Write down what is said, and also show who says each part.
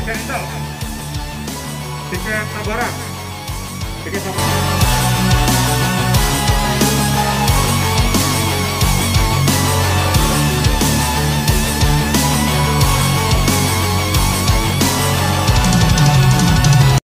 Speaker 1: tiket Intel tiket Tabaran tiket